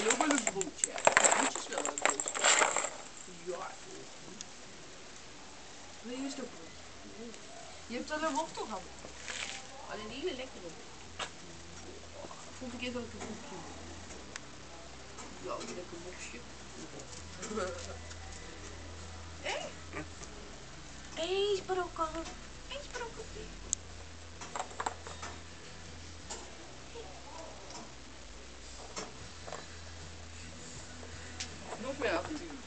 ja, lubię lub bucie. Ja. No je to. Je hebt er een hoofd toch aan. Oh, maar een hele lekkere Vond ik even een boekje. Ja, een lekker wokje. Hé? Hé, sprokkelen. Hé. What we have to?